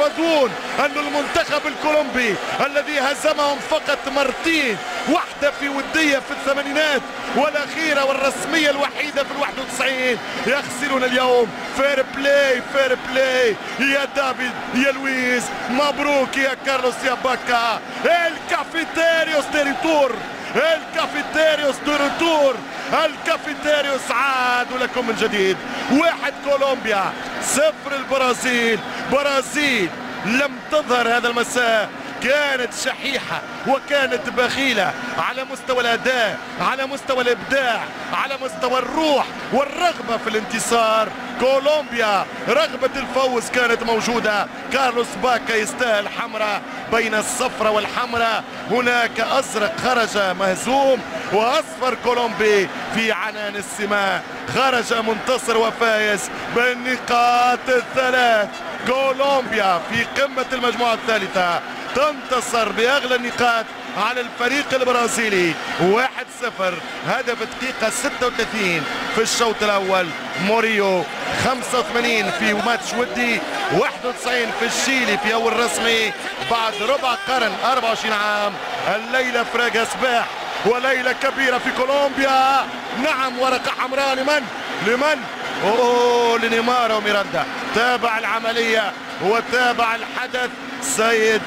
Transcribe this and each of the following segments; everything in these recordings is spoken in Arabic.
يرفضون أن المنتخب الكولومبي الذي هزمهم فقط مرتين واحدة في ودية في الثمانينات والأخيرة والرسمية الوحيدة في الواحد وتسعين يخسرون اليوم. fair play fair play يا دافيد يا لويس مبروك يا كارلوس يا باكا. الكافيتيريوس تيريتور الكافيتيريوس تيريتور الكافيتيريوس عاد لكم من جديد. واحد كولومبيا صفر البرازيل. برازيل لم تظهر هذا المساء. كانت شحيحة وكانت بخيلة على مستوى الأداء على مستوى الإبداع على مستوى الروح والرغبة في الانتصار. كولومبيا رغبة الفوز كانت موجودة. كارلوس باكا يستاهل حمراء بين الصفرة والحمراء هناك أزرق خرج مهزوم. وأصفر كولومبي في عنان السماء. خرج منتصر وفايز بالنقاط الثلاث. كولومبيا في قمة المجموعة الثالثة تنتصر بأغلى النقاط على الفريق البرازيلي. 1-0 هدف دقيقة 36 في الشوط الأول. موريو 85 في ماتش ودي. 91 في الشيلي في أول رسمي. بعد ربع قرن 24 عام. الليلة فراغ سباح. وليلة كبيرة في كولومبيا. نعم ورقة حمراء. لمن؟ لمن؟ أوه لنيمار وميراندا. تابع العملية وتابع الحدث سيد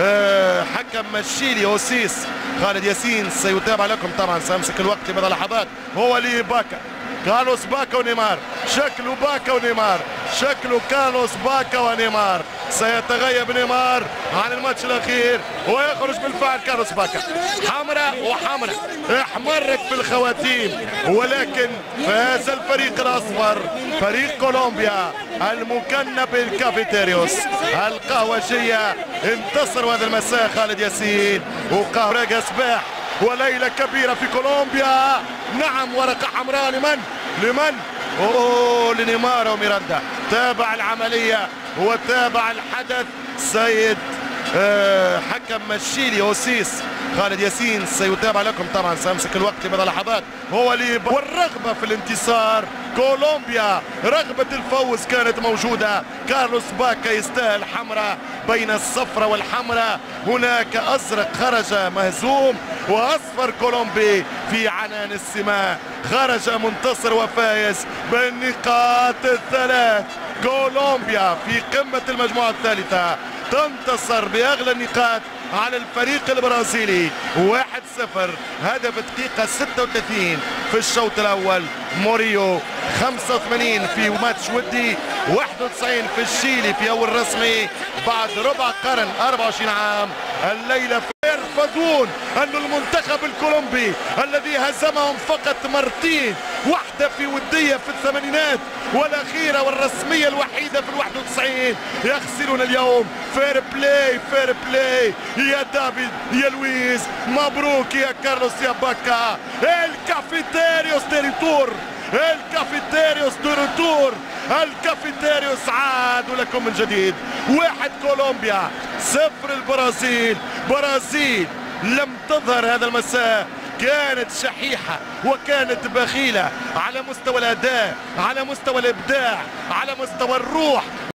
أه حكم الشيلي أوسيس. خالد ياسين سيتابع لكم طبعا سأمسك الوقت لبضع لحظات هو لي باكا. كارلوس باكا ونيمار. شكله باكا ونيمار. شكله كارلوس باكا ونيمار. سيتغيب نيمار عن الماتش الأخير ويخرج بالفعل كارلوس باكا. حمراء وحمراء احمرت في الخواتيم ولكن فاز الفريق الأصفر فريق كولومبيا المكنى بالكافيتيريوس القهوجية انتصر هذا المساء خالد ياسين وقهوة سباح وليلة كبيرة في كولومبيا. نعم ورقة حمراء لمن؟ لمن؟ أوه لنيمار وميراندا. تابع العملية وتابع الحدث. سيد أه حكم الشيلي أوسيس. خالد ياسين سيتابع لكم طبعا سأمسك الوقت لبضع لحظات هو لي والرغبة في الانتصار. كولومبيا رغبة الفوز كانت موجودة. كارلوس باكا يستاهل حمراء بين الصفرة والحمراء. هناك أزرق خرج مهزوم وأصفر كولومبي في عنان السماء. خرج منتصر وفايز بالنقاط الثلاث. كولومبيا في قمة المجموعة الثالثة تنتصر بأغلى النقاط على الفريق البرازيلي. 1-0 هدف دقيقة 36 في الشوط الأول. موريو 85 في ماتش ودي 91 في الشيلي في أول رسمي بعد ربع قرن 24 عام. الليلة يرفضون أن المنتخب الكولومبي الذي هزمهم فقط مرتين واحدة في ودية في الثمانينات والأخيرة والرسمية الوحيدة في الواحد وتسعين يخسرون اليوم. fair play fair play يا دافيد يا لويس مبروك يا كارلوس يا باكا. الكافيتيريوس تيريتور الكافيتيريوس تيريتور الكافيتيريوس عاد لكم من جديد واحد كولومبيا. صفر البرازيل برازيل لم تظهر هذا المساء. كانت شحيحة وكانت بخيلة على مستوى الأداء على مستوى الإبداع على مستوى الروح.